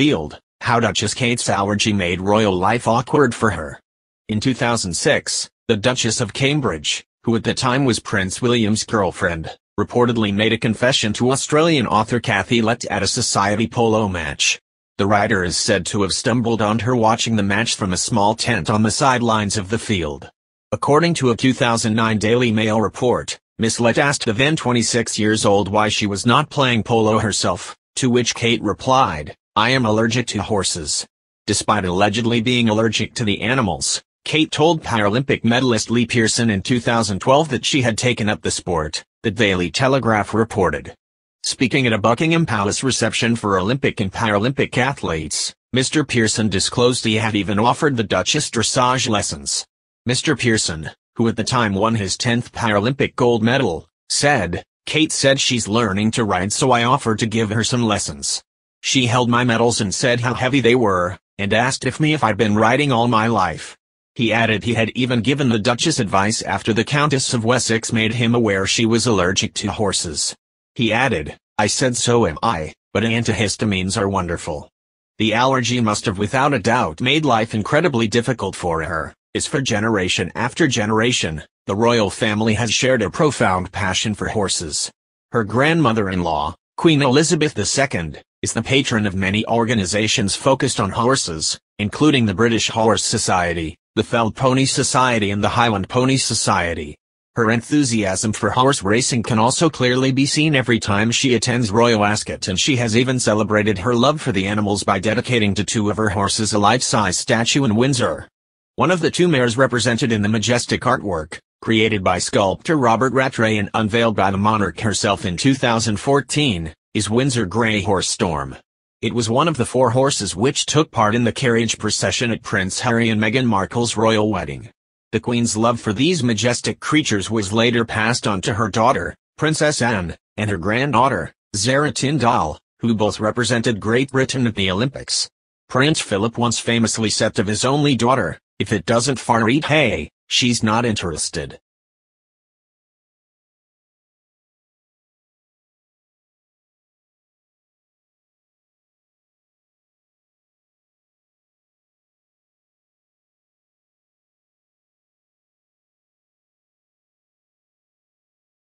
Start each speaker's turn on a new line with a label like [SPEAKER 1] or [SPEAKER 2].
[SPEAKER 1] revealed how Duchess Kate's allergy made royal life awkward for her. In 2006, the Duchess of Cambridge, who at the time was Prince William's girlfriend, reportedly made a confession to Australian author Kathy Lette at a society polo match. The writer is said to have stumbled on her watching the match from a small tent on the sidelines of the field. According to a 2009 Daily Mail report, Miss Lette asked the then 26 years old why she was not playing polo herself, to which Kate replied, I am allergic to horses. Despite allegedly being allergic to the animals, Kate told Paralympic medalist Lee Pearson in 2012 that she had taken up the sport, the Daily Telegraph reported. Speaking at a Buckingham Palace reception for Olympic and Paralympic athletes, Mr. Pearson disclosed he had even offered the Duchess dressage lessons. Mr. Pearson, who at the time won his 10th Paralympic gold medal, said, Kate said she's learning to ride so I offered to give her some lessons. She held my medals and said how heavy they were, and asked if me if I'd been riding all my life. He added he had even given the Duchess advice after the Countess of Wessex made him aware she was allergic to horses. He added, I said so am I, but antihistamines are wonderful. The allergy must have without a doubt made life incredibly difficult for her, as for generation after generation, the royal family has shared a profound passion for horses. Her grandmother-in-law, Queen Elizabeth II, is the patron of many organizations focused on horses, including the British Horse Society, the Fell Pony Society and the Highland Pony Society. Her enthusiasm for horse racing can also clearly be seen every time she attends Royal Ascot and she has even celebrated her love for the animals by dedicating to two of her horses a life-size statue in Windsor. One of the two mares represented in the majestic artwork, created by sculptor Robert Rattray and unveiled by the monarch herself in 2014, is Windsor Grey Horse Storm. It was one of the four horses which took part in the carriage procession at Prince Harry and Meghan Markle's royal wedding. The Queen's love for these majestic creatures was later passed on to her daughter, Princess Anne, and her granddaughter, Zara Tindall, who both represented Great Britain at the Olympics. Prince Philip once famously said of his only daughter, if it doesn't far eat hay, she's not interested.